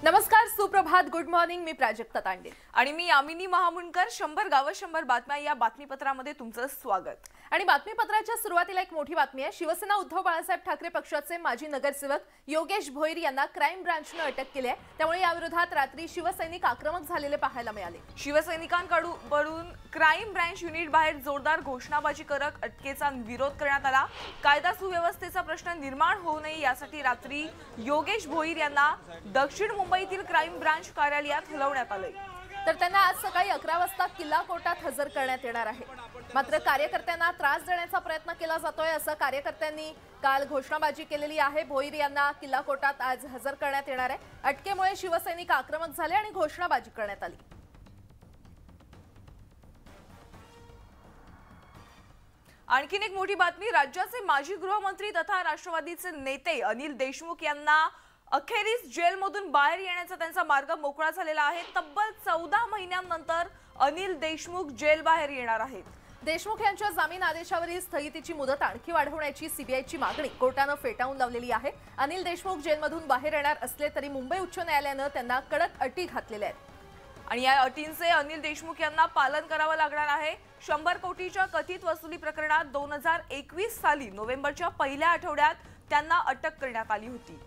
नमस्कार सुप्रभात good morning मी प्राजक्ता तांडे. आणि मी यामिनी महामुंडकर शंभर गावं शंभर बातम्या या बातमीपत्रामध्ये तुमचं स्वागत. आणि बातमीपत्राच्या सुरुवातीला एक मोठी बातमी आहे. शिवसेना उद्धव बाळासाहेब ठाकरे पक्षाचे माजी नगरसेवक योगेश भोईर यांना क्राईम ब्रांचनं अटक केली आहे. त्यामुळे याविरोधात रात्री शिवसैनिक आक्रमक झालेले पाहायला मिळाले. शिवसैनिकांकडून क्राईम ब्रँच युनिट बाहेर जोरदार घोषणाबाजी करत अटकेचा विरोध करण्यात आला. कायदा सुव्यवस्थेचा प्रश्न निर्माण होऊ नये यासाठी रात्री योगेश भोईर यांना दक्षिण मुंबईतील क्राईम ब्रांच कार्यालयात हलवण्यात आलंय. तर त्यांना आज सकाळी अकरा वाजता किल्ला कोर्टात हजर करण्यात येणार आहे. मात्र कार्यकर्त्यांना त्रास देण्याचा प्रयत्न केला जातोय असं कार्यकर्त्यांनी काल घोषणाबाजी केलेली आहे. भोईर यांना किल्ला कोर्टात आज हजर करण्यात येणार आहे. अटकेमुळे शिवसैनिक आक्रमक झाले आणि घोषणाबाजी करण्यात आली. आणखीन एक मोठी बातमी राज्याचे माजी गृहमंत्री तथा राष्ट्रवादीचे नेते अनिल देशमुख यांना अखेरीस जेलमधून बाहेर येण्याचा त्यांचा मार्ग मोकळा झालेला आहे. तब्बल चौदा महिन्यांनंतर अनिल देशमुख जेल बाहेर येणार आहेत. देशमुख यांच्या जामीन आदेशावरील स्थगितीची मुदत आणखी वाढवण्याची सीबीआयची मागणी कोर्टानं फेटाळून लावलेली आहे. अनिल देशमुख जेलमधून बाहेर येणार असले तरी मुंबई उच्च न्यायालयानं त्यांना कडक अटी घातलेल्या आहेत. आणि या अटींचे अनिल देशमुख यांना पालन करावं लागणार आहे. शंभर कोटीच्या कथित वसुली प्रकरणात दोन हजार एकवीस साली नोव्हेंबरच्या पहिल्या आठवड्यात त्यांना अटक करण्यात आली होती.